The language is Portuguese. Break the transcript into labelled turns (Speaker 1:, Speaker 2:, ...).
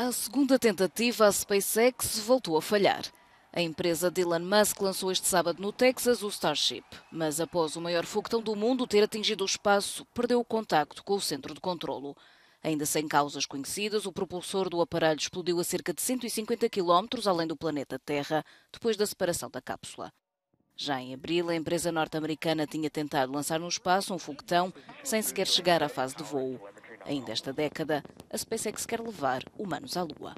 Speaker 1: A segunda tentativa, a SpaceX voltou a falhar. A empresa de Elon Musk lançou este sábado no Texas o Starship, mas após o maior foguetão do mundo ter atingido o espaço, perdeu o contacto com o centro de controlo. Ainda sem causas conhecidas, o propulsor do aparelho explodiu a cerca de 150 km além do planeta Terra, depois da separação da cápsula. Já em abril, a empresa norte-americana tinha tentado lançar no espaço um foguetão sem sequer chegar à fase de voo. Ainda esta década, a SpaceX quer levar humanos à Lua.